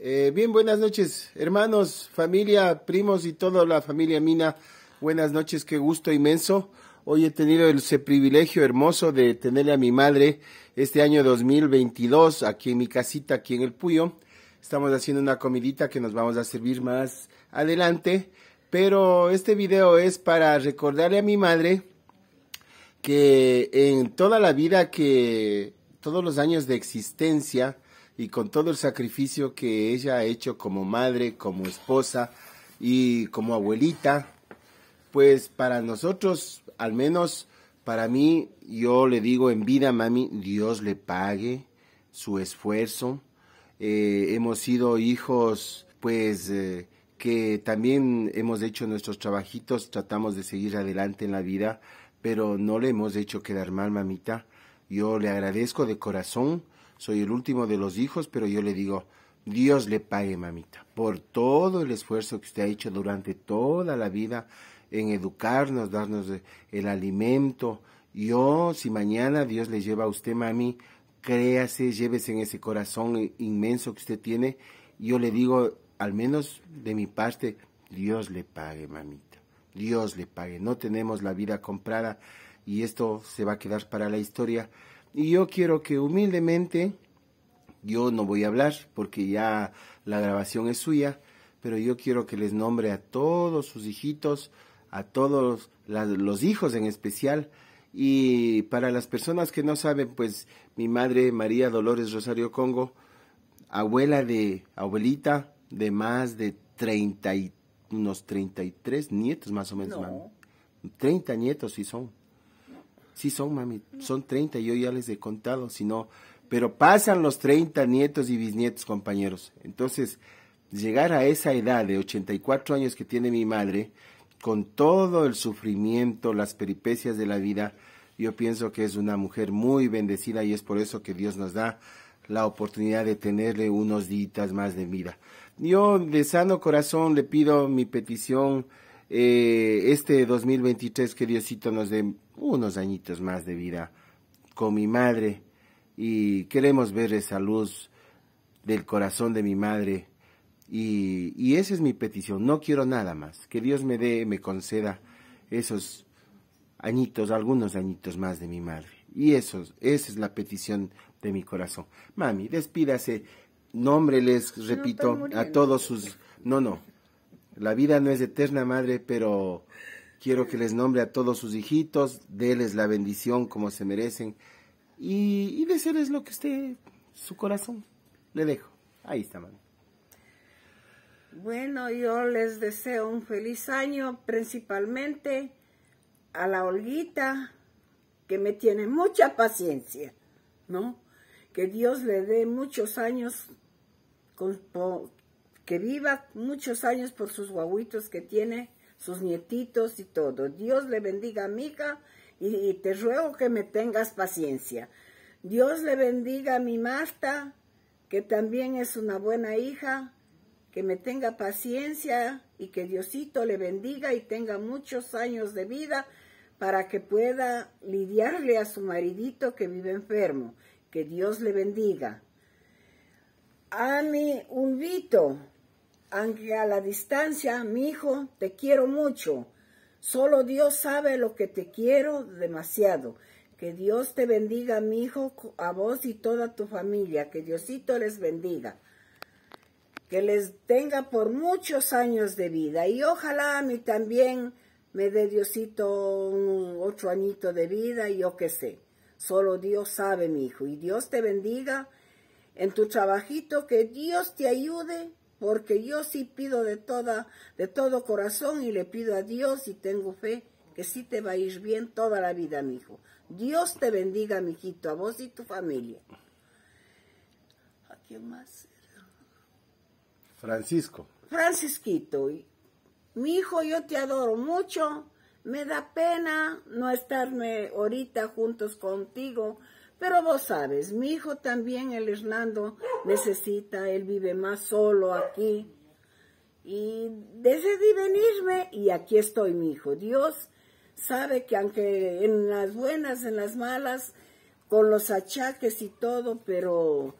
Eh, bien, buenas noches, hermanos, familia, primos y toda la familia Mina. Buenas noches, qué gusto inmenso. Hoy he tenido ese privilegio hermoso de tenerle a mi madre este año 2022 aquí en mi casita, aquí en el Puyo. Estamos haciendo una comidita que nos vamos a servir más adelante, pero este video es para recordarle a mi madre que en toda la vida que, todos los años de existencia, y con todo el sacrificio que ella ha hecho como madre, como esposa y como abuelita, pues para nosotros, al menos para mí, yo le digo en vida, mami, Dios le pague su esfuerzo. Eh, hemos sido hijos, pues, eh, que también hemos hecho nuestros trabajitos, tratamos de seguir adelante en la vida, pero no le hemos hecho quedar mal, mamita. Yo le agradezco de corazón soy el último de los hijos, pero yo le digo, Dios le pague, mamita, por todo el esfuerzo que usted ha hecho durante toda la vida en educarnos, darnos el alimento. Yo, si mañana Dios le lleva a usted, mami, créase, llévese en ese corazón inmenso que usted tiene. Yo le digo, al menos de mi parte, Dios le pague, mamita. Dios le pague. No tenemos la vida comprada y esto se va a quedar para la historia. Y yo quiero que humildemente, yo no voy a hablar porque ya la grabación es suya, pero yo quiero que les nombre a todos sus hijitos, a todos los hijos en especial. Y para las personas que no saben, pues mi madre María Dolores Rosario Congo, abuela de, abuelita de más de treinta y, unos 33 nietos más o menos, no. 30 nietos sí son. Sí son, mami, son 30, yo ya les he contado, si no, pero pasan los 30 nietos y bisnietos, compañeros. Entonces, llegar a esa edad de 84 años que tiene mi madre, con todo el sufrimiento, las peripecias de la vida, yo pienso que es una mujer muy bendecida y es por eso que Dios nos da la oportunidad de tenerle unos días más de vida. Yo de sano corazón le pido mi petición eh, este 2023 que Diosito nos dé unos añitos más de vida con mi madre. Y queremos ver esa luz del corazón de mi madre. Y, y esa es mi petición, no quiero nada más, que Dios me dé, me conceda esos añitos, algunos añitos más de mi madre. Y eso, esa es la petición de mi corazón. Mami, despídase, nómbreles, repito, a todos sus... No, no, la vida no es eterna, madre, pero quiero que les nombre a todos sus hijitos, déles la bendición como se merecen y, y desearles lo que esté su corazón. Le dejo. Ahí está, madre. Bueno, yo les deseo un feliz año, principalmente a la Olguita, que me tiene mucha paciencia, ¿no? Que Dios le dé muchos años con, que viva muchos años por sus guaguitos que tiene, sus nietitos y todo. Dios le bendiga a mi hija y, te ruego que me tengas paciencia. Dios le bendiga a mi Marta, que también es una buena hija, que me tenga paciencia y que Diosito le bendiga y tenga muchos años de vida para que pueda lidiarle a su maridito que vive enfermo. Que Dios le bendiga. A mi Ulvito, aunque a la distancia, mi hijo, te quiero mucho. Solo Dios sabe lo que te quiero demasiado. Que Dios te bendiga, mi hijo, a vos y toda tu familia. Que Diosito les bendiga. Que les tenga por muchos años de vida. Y ojalá a mí también me dé Diosito otro añito de vida yo qué sé. Solo Dios sabe, mi hijo. Y Dios te bendiga en tu trabajito. Que Dios te ayude porque yo sí pido de toda, de todo corazón y le pido a Dios y tengo fe que sí te va a ir bien toda la vida, mi hijo. Dios te bendiga, mijito, a vos y tu familia. ¿A quién más? Francisco. Francisquito, mi hijo, yo te adoro mucho. Me da pena no estarme ahorita juntos contigo, pero vos sabes, mi hijo también, el Hernando, necesita, él vive más solo aquí. Y decidí venirme y aquí estoy, mi hijo. Dios sabe que aunque en las buenas, en las malas, con los achaques y todo, pero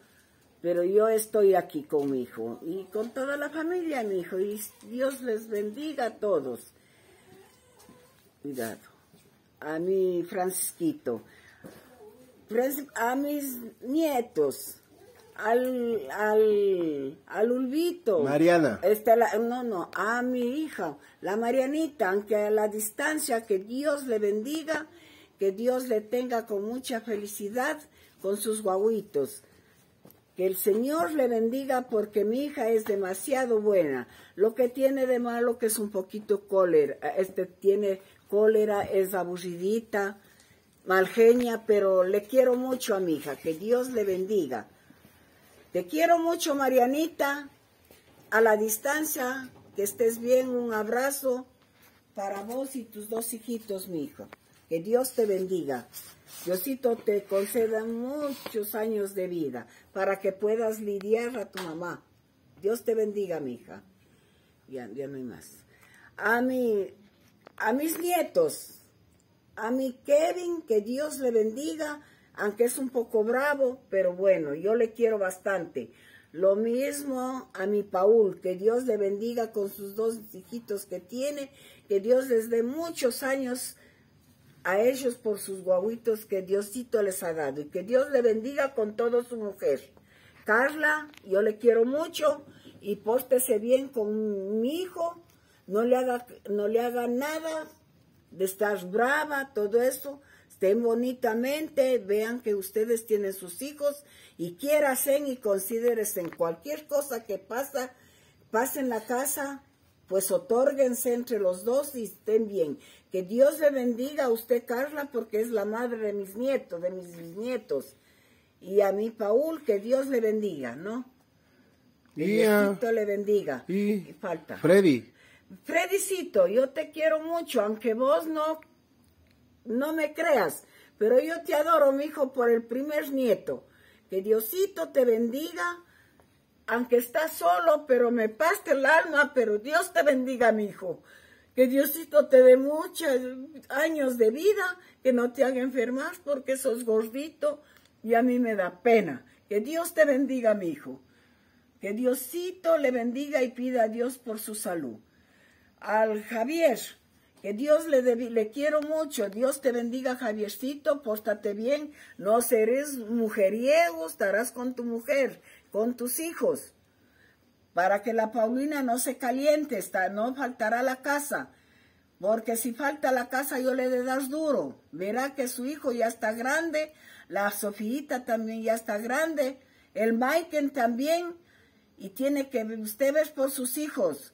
Pero yo estoy aquí con mi hijo y con toda la familia, mi hijo, y Dios les bendiga a todos. Cuidado. A mi Francisquito, a mis nietos, al, al, al Ulvito. Mariana. Este, no, no, a mi hija, la Marianita, aunque a la distancia, que Dios le bendiga, que Dios le tenga con mucha felicidad con sus guaguitos. Que el Señor le bendiga porque mi hija es demasiado buena. Lo que tiene de malo que es un poquito cólera. Este tiene cólera, es aburridita, malgenia, pero le quiero mucho a mi hija. Que Dios le bendiga. Te quiero mucho, Marianita. A la distancia, que estés bien. Un abrazo para vos y tus dos hijitos, mi hijo. Que Dios te bendiga. Diosito te conceda muchos años de vida para que puedas lidiar a tu mamá. Dios te bendiga, mi hija. Ya, ya no hay más. A, mi, a mis nietos, a mi Kevin, que Dios le bendiga, aunque es un poco bravo, pero bueno, yo le quiero bastante. Lo mismo a mi Paul, que Dios le bendiga con sus dos hijitos que tiene, que Dios les dé muchos años a ellos por sus guaguitos que Diosito les ha dado y que Dios le bendiga con toda su mujer. Carla, yo le quiero mucho y pórtese bien con mi hijo, no le haga, no le haga nada de estar brava, todo eso, estén bonitamente, vean que ustedes tienen sus hijos y quierasen y en cualquier cosa que pasa, pase en la casa, pues otórguense entre los dos y estén bien. Que Dios le bendiga a usted, Carla, porque es la madre de mis nietos, de mis bisnietos. Y a mi Paul, que Dios le bendiga, ¿no? Que Diosito le bendiga. Y, falta. Freddy. Freddycito, yo te quiero mucho, aunque vos no, no me creas, pero yo te adoro, mi hijo, por el primer nieto. Que Diosito te bendiga aunque estás solo, pero me paste el alma, pero Dios te bendiga, mi hijo. Que Diosito te dé muchos años de vida, que no te haga enfermar porque sos gordito y a mí me da pena. Que Dios te bendiga, mi hijo. Que Diosito le bendiga y pida a Dios por su salud. Al Javier, que Dios le, le quiero mucho. Dios te bendiga, Javiercito. Pórtate bien. No serás mujeriego, estarás con tu mujer con tus hijos, para que la Paulina no se caliente, no faltará la casa, porque si falta la casa yo le dar duro. Verá que su hijo ya está grande, la Sofíita también ya está grande, el Maiken también, y tiene que usted ver por sus hijos,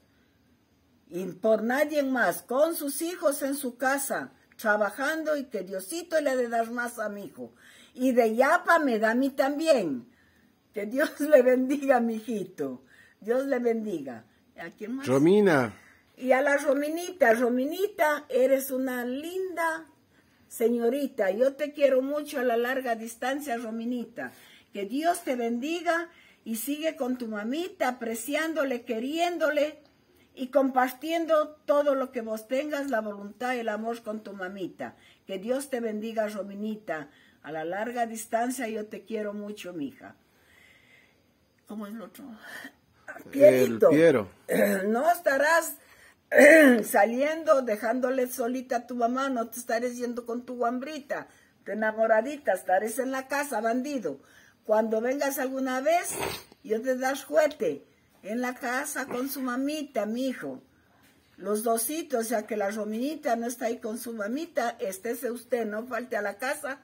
y por nadie más, con sus hijos en su casa, trabajando y que Diosito le de dar más a mi hijo. Y de Yapa me da a mí también. Que Dios le bendiga, mijito. Dios le bendiga. ¿A quién más? Romina. Y a la Rominita. Rominita, eres una linda señorita. Yo te quiero mucho a la larga distancia, Rominita. Que Dios te bendiga y sigue con tu mamita, apreciándole, queriéndole y compartiendo todo lo que vos tengas, la voluntad y el amor con tu mamita. Que Dios te bendiga, Rominita. A la larga distancia yo te quiero mucho, mija. ¿Cómo es el otro? Pierito. Piero. No estarás saliendo, dejándole solita a tu mamá, no te estarás yendo con tu guambrita, tu enamoradita, estarás en la casa, bandido. Cuando vengas alguna vez, yo te das juguete en la casa con su mamita, mi hijo. Los dositos, ya que la Rominita no está ahí con su mamita, estése usted, no falte a la casa.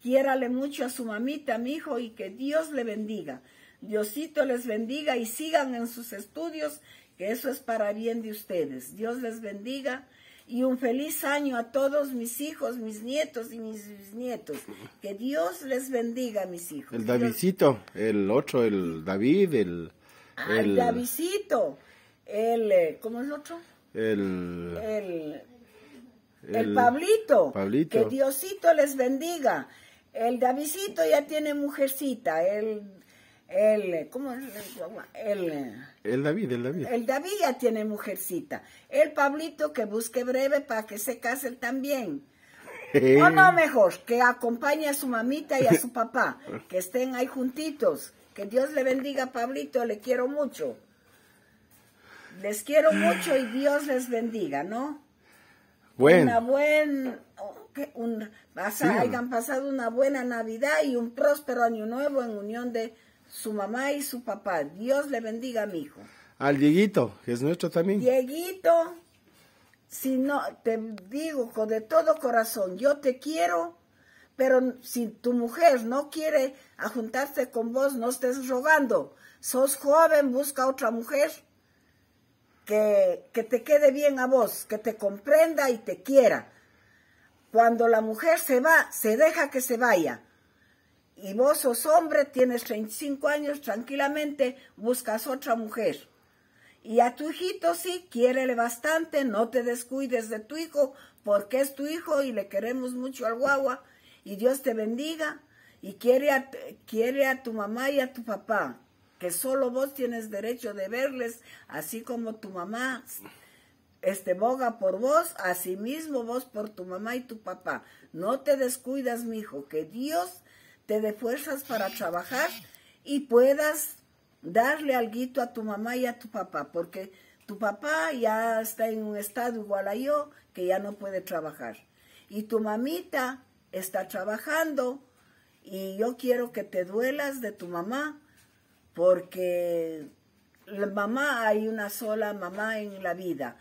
Quiérale mucho a su mamita, mi hijo, y que Dios le bendiga. Diosito les bendiga y sigan en sus estudios, que eso es para bien de ustedes. Dios les bendiga y un feliz año a todos mis hijos, mis nietos y mis bisnietos. Que Dios les bendiga, mis hijos. El Davidcito, el otro, el David, el... Ah, el, Davidcito, el... Eh, ¿Cómo es el otro? El... El... El, Pablito, Pablito. Que Diosito les bendiga. El Davidcito ya tiene mujercita. El el, ¿cómo es? El, el David, el David. El David ya tiene mujercita. El Pablito que busque breve para que se case también. O no, mejor, que acompañe a su mamita y a su papá, que estén ahí juntitos Que Dios le bendiga, Pablito, le quiero mucho. Les quiero mucho y Dios les bendiga, ¿no? Bueno. Una buen, un, hayan pasado una buena Navidad y un próspero año nuevo en unión de su mamá y su papá. Dios le bendiga a mi hijo. Al Dieguito, que es nuestro también. Dieguito, si no, te digo con de todo corazón, yo te quiero, pero si tu mujer no quiere juntarse con vos, no estés rogando. Sos joven, busca otra mujer que, que te quede bien a vos, que te comprenda y te quiera. Cuando la mujer se va, se deja que se vaya. Y vos sos hombre, tienes 35 años, tranquilamente buscas otra mujer. Y a tu hijito sí, quiérele bastante, no te descuides de tu hijo, porque es tu hijo y le queremos mucho al guagua. Y Dios te bendiga. Y quiere a, quiere a tu mamá y a tu papá, que solo vos tienes derecho de verles, así como tu mamá este boga por vos, así mismo vos por tu mamá y tu papá. No te descuidas, mi hijo, que Dios te dé fuerzas para trabajar y puedas darle algo a tu mamá y a tu papá, porque tu papá ya está en un estado igual a yo, que ya no puede trabajar. Y tu mamita está trabajando y yo quiero que te duelas de tu mamá, porque la mamá hay una sola mamá en la vida.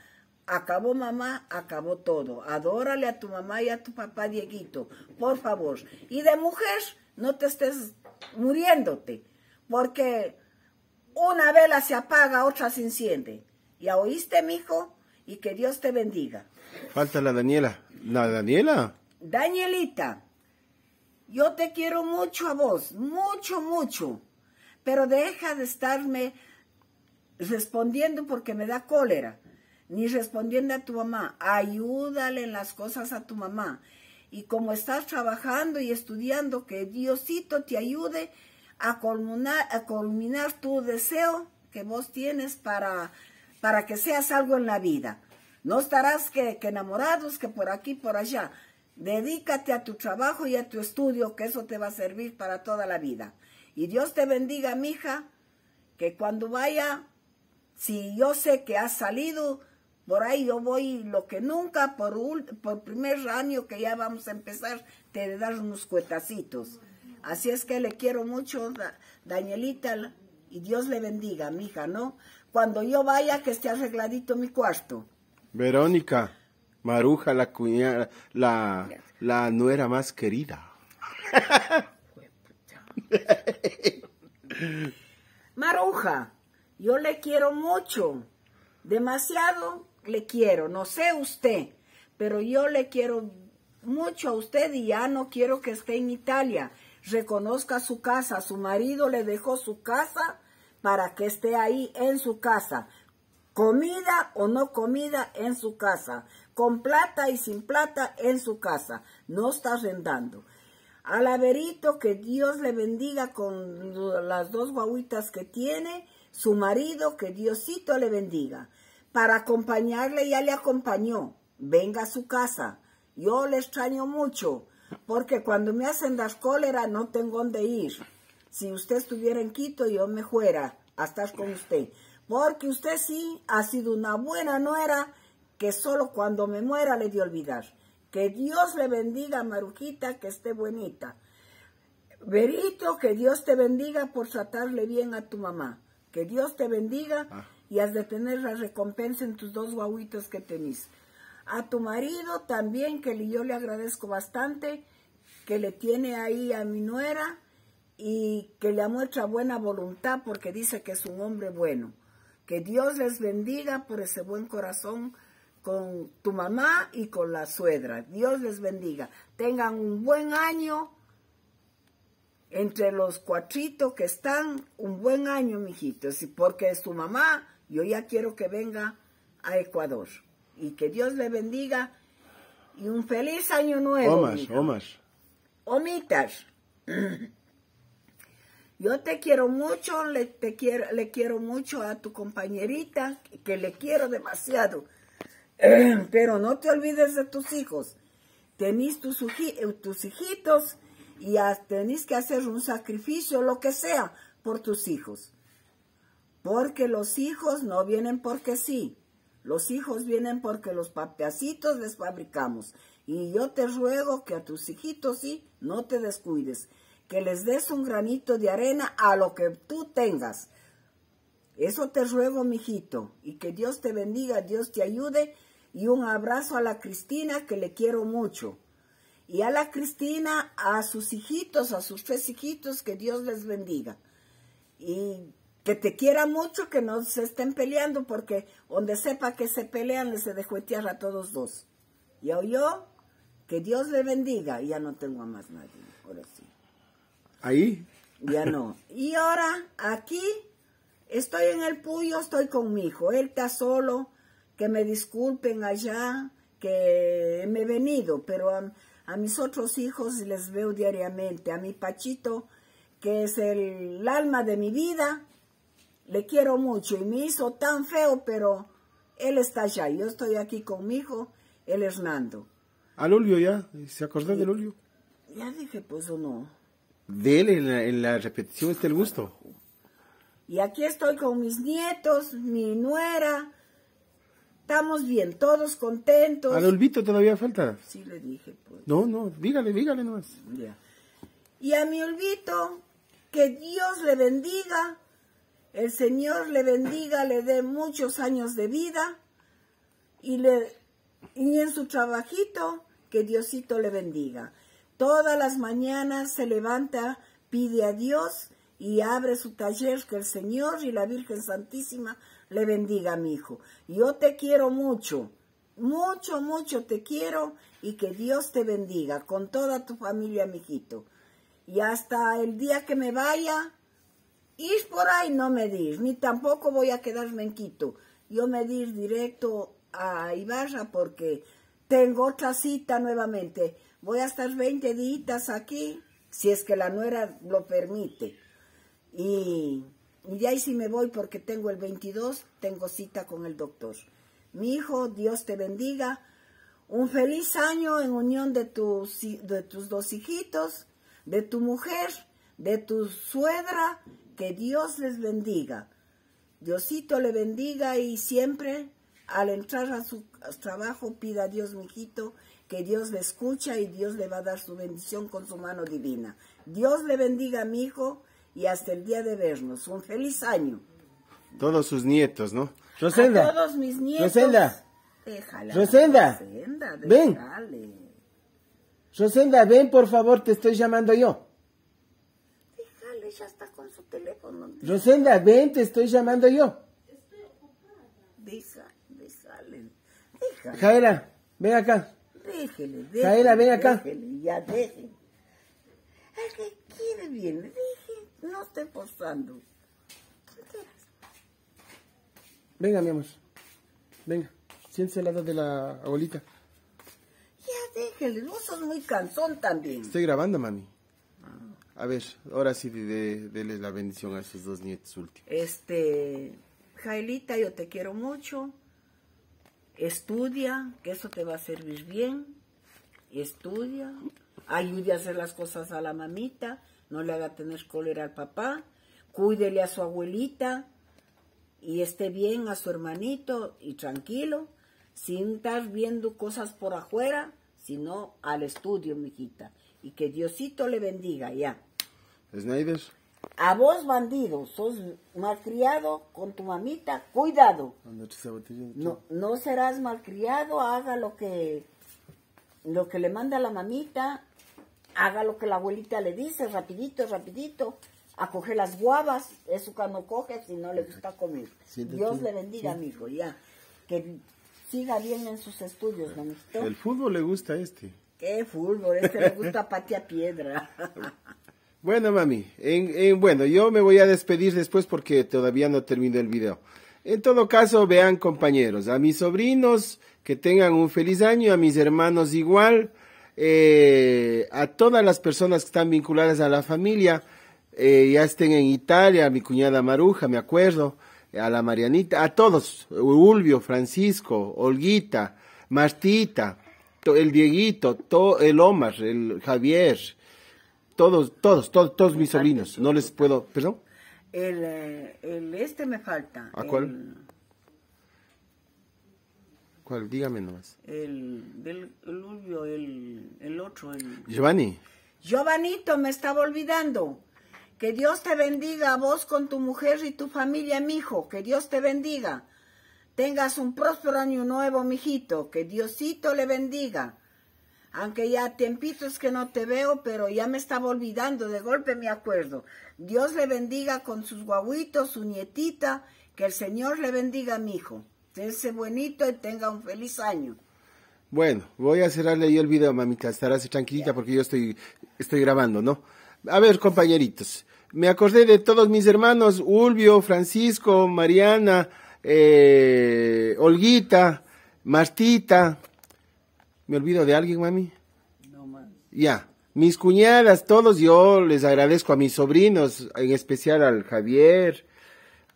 Acabó mamá, acabó todo. Adórale a tu mamá y a tu papá, Dieguito, por favor. Y de mujer, no te estés muriéndote, porque una vela se apaga, otra se enciende. ¿Ya oíste, mijo? Y que Dios te bendiga. Falta la Daniela. ¿La Daniela? Danielita, yo te quiero mucho a vos, mucho, mucho. Pero deja de estarme respondiendo porque me da cólera, ni respondiendo a tu mamá. Ayúdale en las cosas a tu mamá. Y como estás trabajando y estudiando, que Diosito te ayude a culminar, tu deseo que vos tienes para, para que seas algo en la vida. No estarás que, que enamorados, que por aquí, por allá. Dedícate a tu trabajo y a tu estudio, que eso te va a servir para toda la vida. Y Dios te bendiga, mija, que cuando vaya, si yo sé que has salido, por ahí yo voy lo que nunca, por, por primer año que ya vamos a empezar, te dar unos cuetacitos. Así es que le quiero mucho, Danielita, y Dios le bendiga, mija, ¿no? Cuando yo vaya, que esté arregladito mi cuarto. Verónica, Maruja, la cuñada, la, la nuera más querida. Maruja, yo le quiero mucho, demasiado le quiero, no sé usted, pero yo le quiero mucho a usted y ya no quiero que esté en Italia. Reconozca su casa, su marido le dejó su casa para que esté ahí en su casa. Comida o no comida en su casa. Con plata y sin plata en su casa. No está arrendando. Al Averito, que Dios le bendiga con las dos guaguitas que tiene. Su marido, que Diosito le bendiga. Para acompañarle ya le acompañó. Venga a su casa. Yo le extraño mucho, porque cuando me hacen las cólera no tengo dónde ir. Si usted estuviera en Quito, yo me fuera a estar con usted. Porque usted sí ha sido una buena nuera que solo cuando me muera le dio olvidar. Que Dios le bendiga, Marujita, que esté bonita. Verito, que Dios te bendiga por tratarle bien a tu mamá. Que Dios te bendiga ah. y has de tener la recompensa en tus dos guaguitos que tenés. A tu marido también, que yo le agradezco bastante, que le tiene ahí a mi nuera y que le muestra buena voluntad porque dice que es un hombre bueno. Que Dios les bendiga por ese buen corazón con tu mamá y con la suegra. Dios les bendiga. Tengan un buen año entre los cuatritos que están, un buen año, mijitos, porque es tu mamá, yo ya quiero que venga a Ecuador. Y que Dios le bendiga y un feliz año nuevo. Omas, omas. Omitas. Yo te quiero mucho, le, te quiero, le quiero mucho a tu compañerita, que le quiero demasiado. Pero no te olvides de tus hijos. Tenís tus, tus hijitos y tenés que hacer un sacrificio, lo que sea, por tus hijos. Porque los hijos no vienen porque sí. Los hijos vienen porque los papeacitos les fabricamos. Y yo te ruego que a tus hijitos sí, no te descuides. Que les des un granito de arena a lo que tú tengas. Eso te ruego, mijito. Y que Dios te bendiga, Dios te ayude. Y un abrazo a la Cristina, que le quiero mucho. Y a la Cristina, a sus hijitos, a sus tres hijitos, que Dios les bendiga. Y que te quiera mucho, que no se estén peleando, porque donde sepa que se pelean, les se dejó tierra a todos dos. ¿Ya oyó? Que Dios le bendiga. Ya no tengo a más nadie, ahora sí. ¿Ahí? Ya no. Y ahora, aquí, estoy en el puyo, estoy con mi hijo. Él está solo, que me disculpen allá, que me he venido, pero a, a mis otros hijos les veo diariamente. A mi Pachito, que es el alma de mi vida, le quiero mucho y me hizo tan feo, pero él está allá. Yo estoy aquí con mi hijo, el Hernando. ¿Al Olio ya? ¿Se acordó del Olio? Ya dije, pues o no. De él en la, en la repetición está el gusto. Y aquí estoy con mis nietos, mi nuera. Estamos bien, todos contentos. ¿Al Olvito todavía falta? Sí, le dije, pues. No, no, dígale, dígale nomás. Ya. Y a mi Olvito, que Dios le bendiga, el Señor le bendiga, le dé muchos años de vida y, le, y en su trabajito, que Diosito le bendiga. Todas las mañanas se levanta, pide a Dios y abre su taller, que el Señor y la Virgen Santísima le bendiga a mi hijo. Yo te quiero mucho, mucho, mucho te quiero y que Dios te bendiga con toda tu familia, mijito. Y hasta el día que me vaya, ir por ahí no me dir, ni tampoco voy a quedarme en Quito. Yo me dir directo a Ibarra porque tengo otra cita nuevamente. Voy a estar 20 días aquí, si es que la nuera lo permite. Y, y ahí sí me voy porque tengo el 22, tengo cita con el doctor. Mi hijo, Dios te bendiga. Un feliz año en unión de tus, de tus dos hijitos, de tu mujer, de tu suegra. Que Dios les bendiga. Diosito le bendiga y siempre al entrar a su trabajo pida a Dios, mijito, que Dios le escucha y Dios le va a dar su bendición con su mano divina. Dios le bendiga mi hijo y hasta el día de vernos. Un feliz año. Todos sus nietos, ¿no? Rosenda. A todos mis nietos. Rosenda. Déjala. Rosenda. Rosenda Ven. déjale. Rosenda, ven por favor, te estoy llamando yo. Déjale, ya está con su teléfono. Rosenda, ven, te estoy llamando yo. Deja, déjale. Déjale. Jaira, ven acá. Déjele, déjele. Jaela, ven acá. Déjele, ya déjele. El que quiere viene, deje, no esté forzando. Venga, mi amor. Venga, siéntese al lado de la abuelita. Ya déjele, vos sos muy cansón también. Estoy grabando, mami. A ver, ahora sí, de, de- dele la bendición a esos dos nietos últimos. Este, Jailita, yo te quiero mucho. Estudia, que eso te va a servir bien. Estudia. Ayude a hacer las cosas a la mamita. No le haga tener cólera al papá. Cuídele a su abuelita. Y esté bien a su hermanito y tranquilo. Sin estar viendo cosas por afuera, sino al estudio, mijita. Y que Diosito le bendiga, ya. Snyder, A vos, bandido, sos malcriado con tu mamita, cuidado. No, no serás malcriado, haga lo que, lo que le manda la mamita, haga lo que la abuelita le dice, rapidito, rapidito, a coger las guavas, eso cuando coge, si no le gusta comer. Siéntate. Dios le bendiga, amigo, ya. Que siga bien en sus estudios, ¿no? El fútbol le gusta a este. Qué fútbol, este le gusta patear piedra. Bueno, mami, en, en- bueno, yo me voy a despedir después porque todavía no termino el video. En todo caso, vean compañeros, a mis sobrinos que tengan un feliz año, a mis hermanos igual, eh, a todas las personas que están vinculadas a la familia, eh, ya estén en Italia, mi cuñada Maruja, me acuerdo, a la Marianita, a todos, Ulvio, Francisco, Olguita, Martita, to- el Dieguito, to- el Omar, el Javier, todos, todos, todos, todos mis sobrinos. No les puedo, perdón. El, eh, el este me falta. ¿A cuál? El, ¿Cuál? Dígame nomás. el, del, el Ulvio, el, el otro. El... Giovanni. Giovanito, me estaba olvidando. Que Dios te bendiga a vos con tu mujer y tu familia, mijo. Que Dios te bendiga. Tengas un próspero año nuevo, mijito. Que Diosito le bendiga. Aunque ya tiempitos que no te veo, pero ya me estaba olvidando, de golpe me acuerdo. Dios le bendiga con sus guaguitos, su nietita, que el Señor le bendiga, mijo. Tense bonito y tenga un feliz año. Bueno, voy a cerrarle ahí el video, mamita. Estarás tranquilita porque yo estoy, estoy grabando, ¿no? A ver, compañeritos. Me acordé de todos mis hermanos, Ulvio, Francisco, Mariana, eh, Olguita, Martita. ¿Me olvido de alguien, mami? No más. Ya, mis cuñadas, todos yo les agradezco a mis sobrinos, en especial al Javier,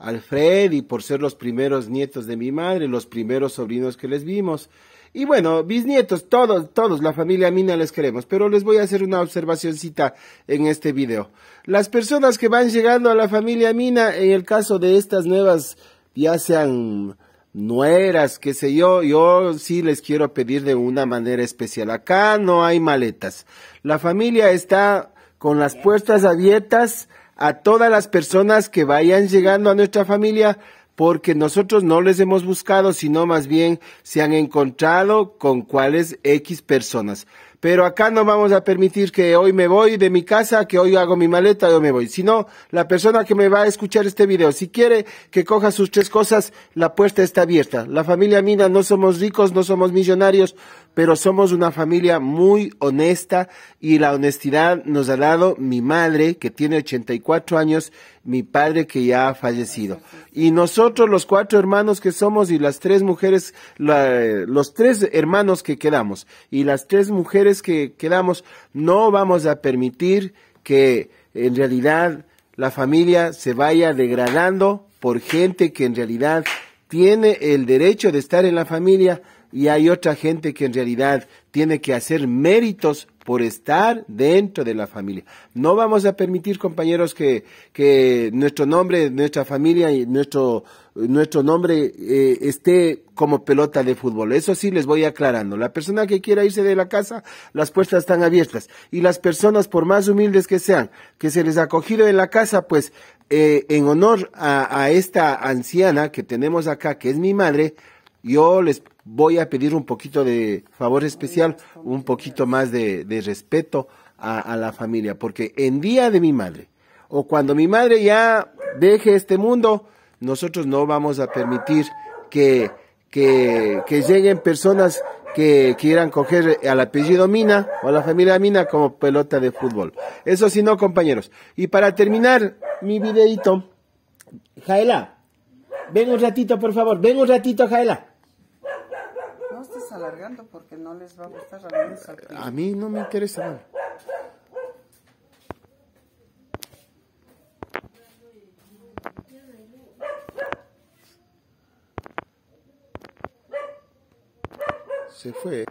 al Freddy, por ser los primeros nietos de mi madre, los primeros sobrinos que les vimos. Y bueno, bisnietos, todos, todos, la familia Mina les queremos, pero les voy a hacer una observacioncita en este video. Las personas que van llegando a la familia Mina, en el caso de estas nuevas, ya sean nueras, qué sé yo, yo sí les quiero pedir de una manera especial. Acá no hay maletas. La familia está con las puertas abiertas a todas las personas que vayan llegando a nuestra familia porque nosotros no les hemos buscado, sino más bien se han encontrado con cuáles X personas. Pero acá no vamos a permitir que hoy me voy de mi casa, que hoy hago mi maleta y hoy me voy. Sino la persona que me va a escuchar este video, si quiere que coja sus tres cosas, la puerta está abierta. La familia Mina no somos ricos, no somos millonarios, pero somos una familia muy honesta y la honestidad nos ha dado mi madre, que tiene 84 años, mi padre que ya ha fallecido. Y nosotros los cuatro hermanos que somos y las tres mujeres, los tres hermanos que quedamos y las tres mujeres que quedamos, no vamos a permitir que en realidad la familia se vaya degradando por gente que en realidad tiene el derecho de estar en la familia y hay otra gente que en realidad tiene que hacer méritos por estar dentro de la familia. No vamos a permitir, compañeros, que, que nuestro nombre, nuestra familia y nuestro, nuestro nombre eh, esté como pelota de fútbol. Eso sí les voy aclarando. La persona que quiera irse de la casa, las puertas están abiertas. Y las personas, por más humildes que sean, que se les ha acogido en la casa, pues eh, en honor a, a esta anciana que tenemos acá, que es mi madre, yo les voy a pedir un poquito de favor especial, un poquito más de, respeto a, la familia, porque en día de mi madre, o cuando mi madre ya deje este mundo, nosotros no vamos a permitir que, que, que lleguen personas que quieran coger al apellido Mina o a la familia Mina como pelota de fútbol. Eso sí, no, compañeros. Y para terminar mi videito, Jaela, ven un ratito, por favor, ven un ratito, Jaela. Alargando porque no les va a gustar a mí. A mí no me interesa. Se fue.